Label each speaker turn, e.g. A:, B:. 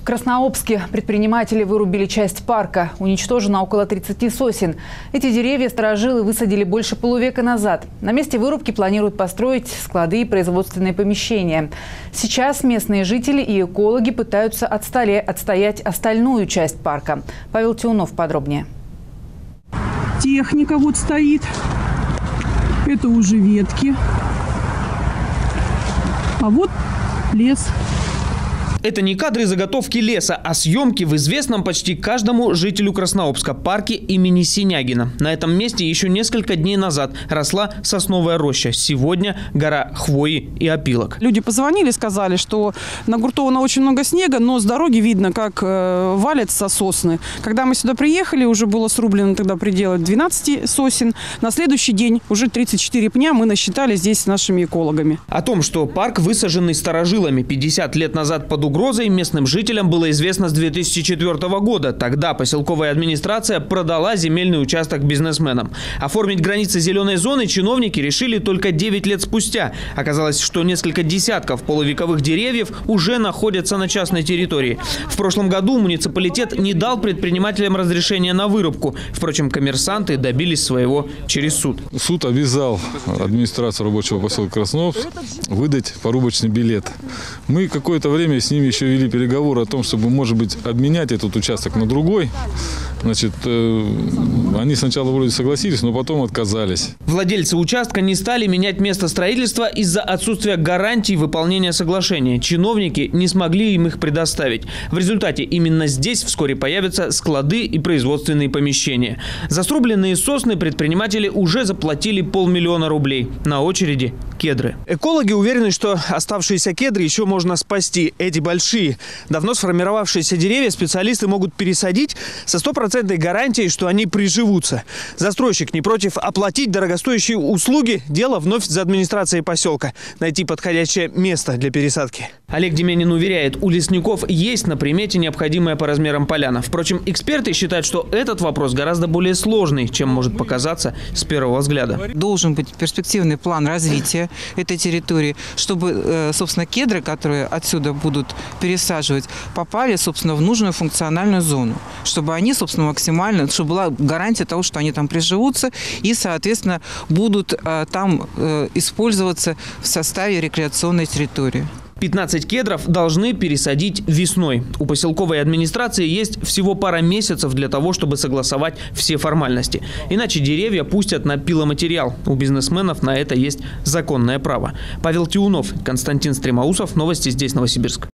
A: В Краснообске предприниматели вырубили часть парка. Уничтожено около 30 сосен. Эти деревья сторожилы высадили больше полувека назад. На месте вырубки планируют построить склады и производственные помещения. Сейчас местные жители и экологи пытаются отстали, отстоять остальную часть парка. Павел Тиунов подробнее.
B: Техника вот стоит. Это уже ветки. А вот лес.
C: Это не кадры заготовки леса, а съемки в известном почти каждому жителю Краснообска парке имени Синягина. На этом месте еще несколько дней назад росла сосновая роща. Сегодня гора хвои и опилок.
B: Люди позвонили, сказали, что нагуртовано очень много снега, но с дороги видно, как э, валятся сосны. Когда мы сюда приехали, уже было срублено тогда пределы 12 сосен. На следующий день уже 34 пня мы насчитали здесь с нашими экологами.
C: О том, что парк, высаженный старожилами 50 лет назад под угрозой местным жителям было известно с 2004 года. Тогда поселковая администрация продала земельный участок бизнесменам. Оформить границы зеленой зоны чиновники решили только 9 лет спустя. Оказалось, что несколько десятков полувековых деревьев уже находятся на частной территории. В прошлом году муниципалитет не дал предпринимателям разрешения на вырубку. Впрочем, коммерсанты добились своего через суд.
D: Суд обязал администрацию рабочего поселка Красновск выдать порубочный билет. Мы какое-то время с ними еще вели переговоры о том, чтобы, может быть, обменять этот участок на другой. Значит, э, они сначала вроде согласились, но потом отказались.
C: Владельцы участка не стали менять место строительства из-за отсутствия гарантий выполнения соглашения. Чиновники не смогли им их предоставить. В результате именно здесь вскоре появятся склады и производственные помещения. За срубленные сосны предприниматели уже заплатили полмиллиона рублей. На очереди кедры. Экологи уверены, что оставшиеся кедры еще можно спасти. Эти большие, давно сформировавшиеся деревья специалисты могут пересадить со стопроцентной гарантией, что они приживутся. Застройщик не против оплатить дорогостоящие услуги. Дело вновь за администрацией поселка. Найти подходящее место для пересадки. Олег Деменин уверяет, у лесников есть на примете необходимая по размерам поляна. Впрочем, эксперты считают, что этот вопрос гораздо более сложный, чем может показаться с первого взгляда.
E: Должен быть перспективный план развития этой территории, чтобы, э, собственно, кедры, которые отсюда будут пересаживать, попали, собственно, в нужную функциональную зону, чтобы они, собственно, максимально, чтобы была гарантия того, что они там приживутся и, соответственно, будут э, там э, использоваться в составе рекреационной территории.
C: 15 кедров должны пересадить весной. У поселковой администрации есть всего пара месяцев для того, чтобы согласовать все формальности. Иначе деревья пустят на пиломатериал. У бизнесменов на это есть законное право. Павел Тиунов, Константин Стремаусов. Новости здесь, Новосибирск.